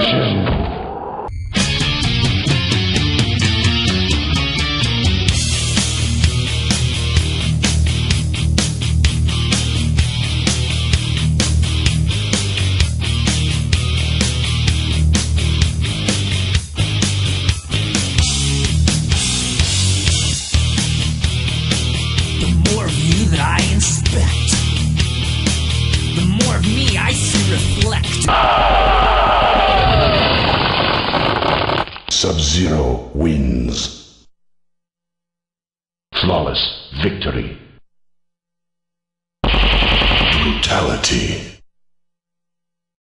Execution. The more of you that I inspect, the more of me I see reflect. Sub-Zero wins. Flawless victory. Brutality.